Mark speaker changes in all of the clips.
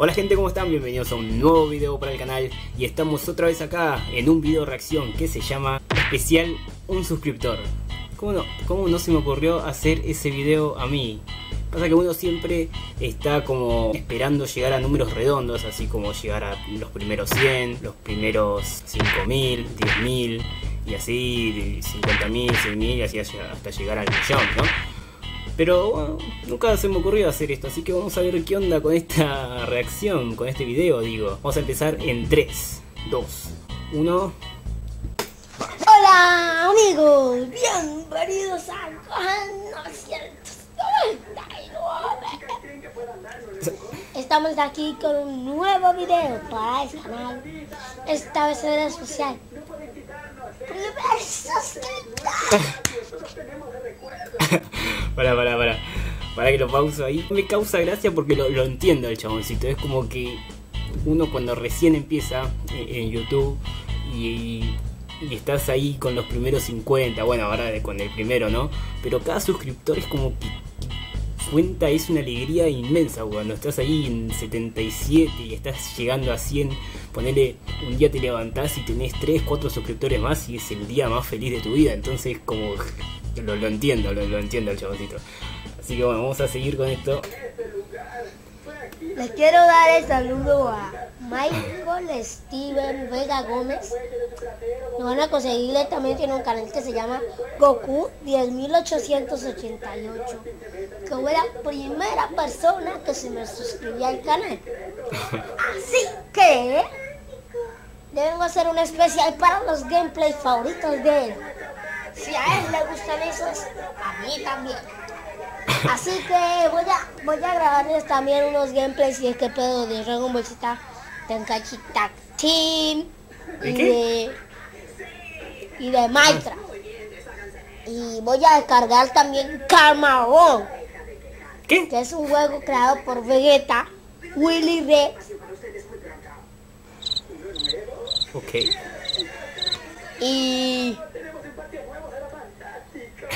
Speaker 1: Hola gente, ¿cómo están? Bienvenidos a un nuevo video para el canal y estamos otra vez acá en un video reacción que se llama Especial Un Suscriptor. ¿Cómo no, ¿Cómo no se me ocurrió hacer ese video a mí? Pasa que uno siempre está como esperando llegar a números redondos, así como llegar a los primeros 100, los primeros 5000, 10000 y así 50.000, 100.000 y así hasta llegar al millón, ¿no? Pero bueno, nunca se me ocurrió hacer esto, así que vamos a ver qué onda con esta reacción, con este video, digo. Vamos a empezar en 3, 2, 1.
Speaker 2: Hola amigos, bienvenidos a Estamos aquí con un nuevo video para el canal, esta vez en redes social. Primer suscriptor.
Speaker 1: Para, para, para. Para que lo pauso ahí. Me causa gracia porque lo, entiendo el chaboncito. Es como que uno cuando recién empieza en, YouTube y, estás ahí con los primeros 50, bueno, ahora con el primero, ¿no? Pero cada suscriptor es como que cuenta es una alegría inmensa cuando estás ahí en 77 y estás llegando a 100 ponele un día te levantás y tenés 3, 4 suscriptores más y es el día más feliz de tu vida entonces como lo, entiendo, lo, entiendo el chavosito. Así que bueno, vamos a seguir con esto.
Speaker 2: Les quiero dar el saludo a Michael Steven Vega Gómez. Lo van a conseguirle también tiene un canal que se llama Goku 10888. Que fue la primera persona que se me suscribió al canal. Así que deben hacer un especial para los gameplays favoritos de él. Si a él le gustan esos, a mí también. Así que voy a, voy a grabarles también unos gameplays y es que pedo de Dragon Ball Z, Tenkaichi Tag Team y de, y de Minecraft. Y voy a descargar también Karma
Speaker 1: ¿Qué?
Speaker 2: Que es un juego creado por Vegeta, Willy Rex.
Speaker 1: Ok.
Speaker 2: Y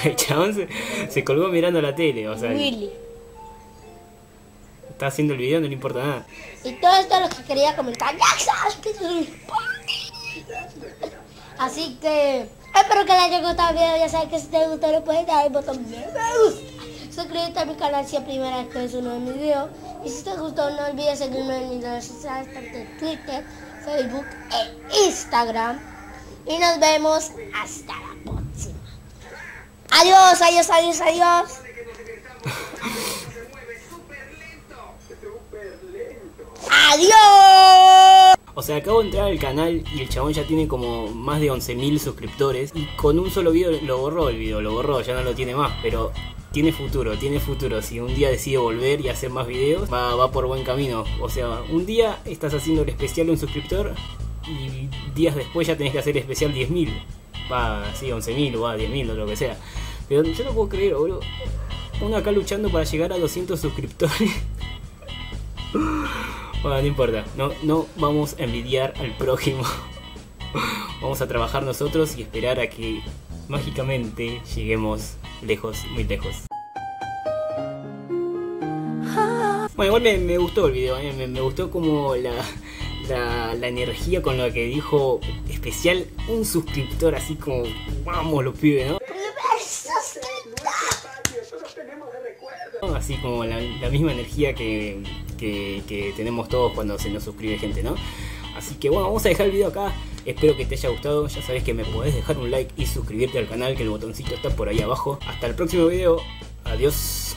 Speaker 1: El chabón se, colgó mirando la tele, o sea.
Speaker 2: Willy.
Speaker 1: Está haciendo el video, no le importa nada.
Speaker 2: Y todo esto es lo que quería comentar. Así que espero que les haya gustado el video. Ya saben que si te gustó le puedes dar el botón de me gusta. Suscríbete a mi canal si es primera vez que ves uno de mis videos. Y si te gustó no olvides seguirme en mis redes sociales, tanto en Twitter, Facebook e Instagram. Y nos vemos hasta la. Adiós, adiós, adiós, adiós. Adiós.
Speaker 1: O sea, acabo de entrar al canal y el chabón ya tiene como más de 11.000 suscriptores y con un solo video lo borró el video, lo borró, ya no lo tiene más, pero tiene futuro, tiene futuro. Si un día decide volver y hacer más videos, va, va por buen camino. O sea, un día estás haciendo el especial a un suscriptor y días después ya tenés que hacer el especial 10.000 va, sí, 11.000 o va, 10.000 o lo que sea. Pero yo no puedo creer, boludo. Uno acá luchando para llegar a 200 suscriptores. bueno, no importa. No, no vamos a envidiar al prójimo. vamos a trabajar nosotros y esperar a que mágicamente lleguemos lejos, muy lejos. Bueno, igual me, gustó el video, eh. me, gustó como la, la, la, energía con la que dijo especial un suscriptor, así como vamos los pibes, ¿no? Así como la, misma energía que, tenemos todos cuando se nos suscribe gente, ¿no? Así que bueno, vamos a dejar el video acá. Espero que te haya gustado. Ya sabes que me podés dejar un like y suscribirte al canal, que el botoncito está por ahí abajo. Hasta el próximo video. Adiós.